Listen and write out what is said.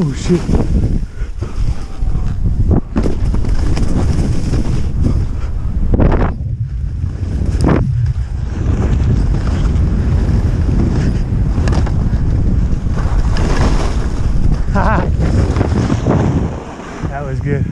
Oh shit. that was good.